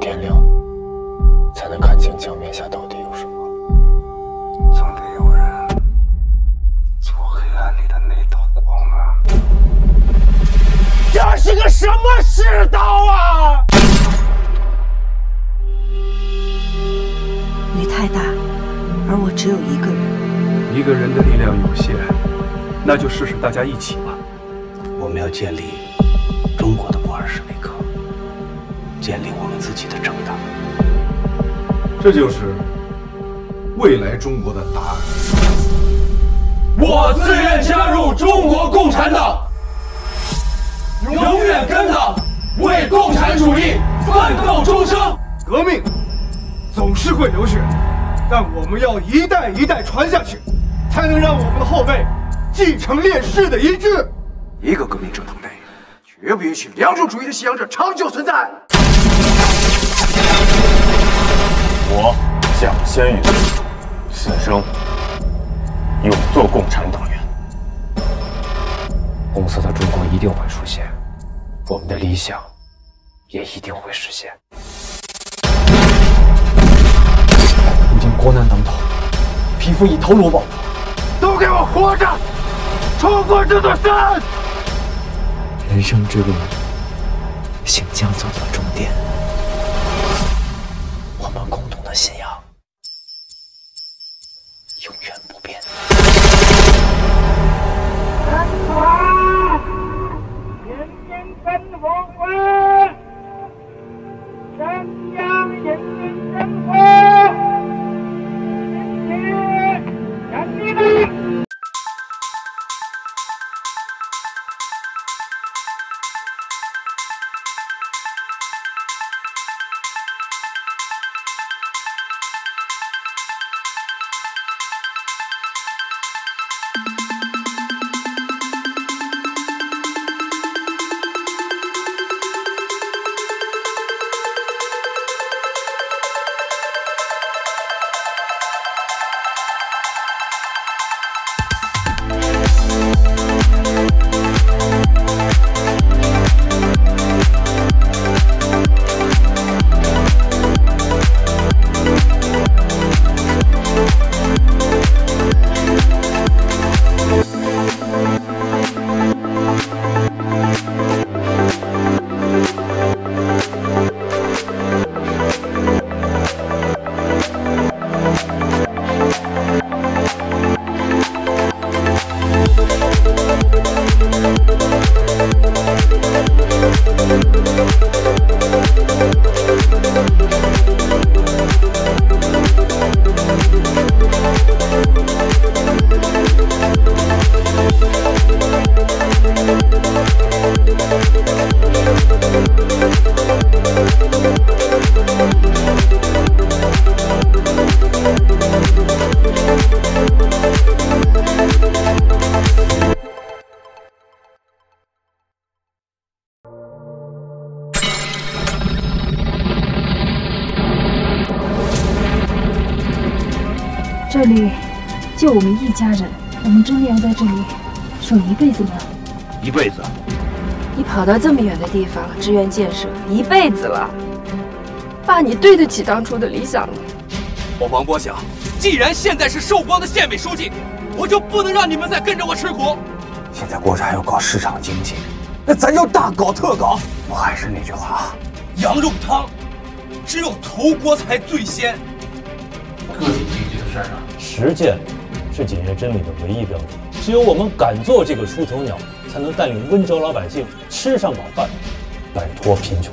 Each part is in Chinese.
天亮，才能看清江面下到底有什么。总得有人做黑暗里的那道光啊！这是个什么世道啊！雨太大，而我只有一个人。一个人的力量有限，那就试试大家一起吧。我们要建立中国的布尔什维克，建立我们自己的政党。这就是未来中国的答案。我自愿加入中国共产党，永远跟党，为共产主义奋斗终生。革命总是会流血，但我们要一代一代传下去，才能让我们的后辈继承烈士的遗志。一个革命政党内，绝不允许两种主义的信仰者长久存在。先宇，此生永做共产党员。红色的中国一定会出现，我们的理想也一定会实现。如今国难当头，匹夫以头颅报国，都给我活着，冲过这座山！人生之路，行将走到终点，这里就我们一家人，我们真的要在这里守一辈子吗？一辈子，你跑到这么远的地方支援建设一辈子了，爸，你对得起当初的理想吗？我王国祥，既然现在是寿光的县委书记，我就不能让你们再跟着我吃苦。现在国家要搞市场经济，那咱就大搞特搞。我还是那句话，羊肉汤，只有头锅才最鲜。个体经济的事儿啊，实践是检验真理的唯一标准。只有我们敢做这个出头鸟，才能带领温州老百姓吃上饱饭，摆脱贫穷。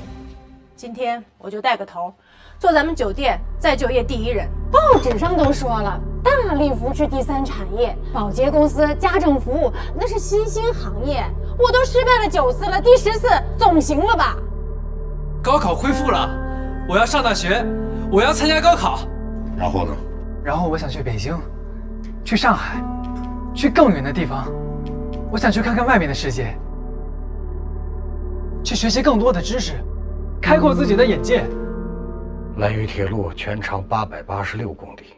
今天我就带个头，做咱们酒店再就业第一人。报纸上都说了，大力扶持第三产业，保洁公司、家政服务那是新兴行业。我都失败了九次了，第十次总行了吧？高考恢复了，我要上大学，我要参加高考。然后呢？然后我想去北京，去上海，去更远的地方。我想去看看外面的世界，去学习更多的知识，开阔自己的眼界。兰渝铁路全长八百八十六公里，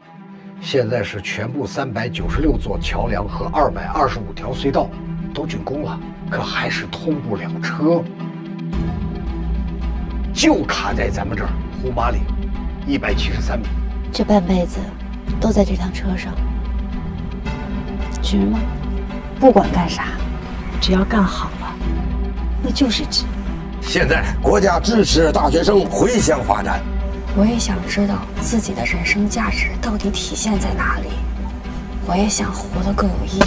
现在是全部三百九十六座桥梁和二百二十五条隧道都竣工了，可还是通不了车，就卡在咱们这儿胡麻岭，一百七十三米。这半辈子都在这趟车上，值吗？不管干啥，只要干好了，那就是值。现在国家支持大学生回乡发展，我也想知道自己的人生价值到底体现在哪里。我也想活得更有意义。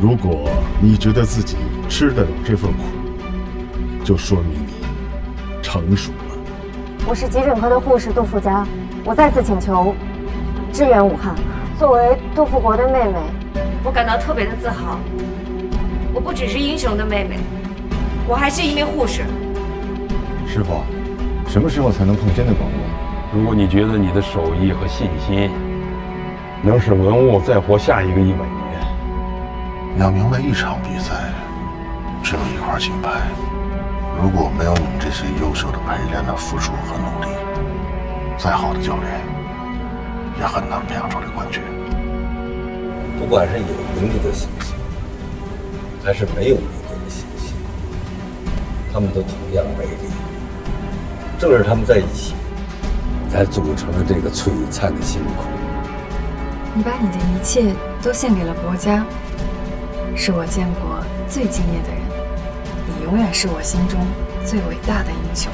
如果你觉得自己吃得了这份苦，就说明你成熟了。我是急诊科的护士杜富佳，我再次请求支援武汉。作为杜富国的妹妹，我感到特别的自豪。我不只是英雄的妹妹，我还是一名护士。师傅，什么时候才能碰真的宝物？如果你觉得你的手艺和信心能使文物再活下一个一百年，你要明白，一场比赛只有一块金牌。如果没有你们这些优秀的陪练的付出和努力，再好的教练也很难培养出来冠军。不管是有名的星星，还是没有名的星星，他们都同样美丽。正是他们在一起，才组成了这个璀璨的星空。你把你的一切都献给了国家，是我见过最敬业的人。你永远是我心中最伟大的英雄。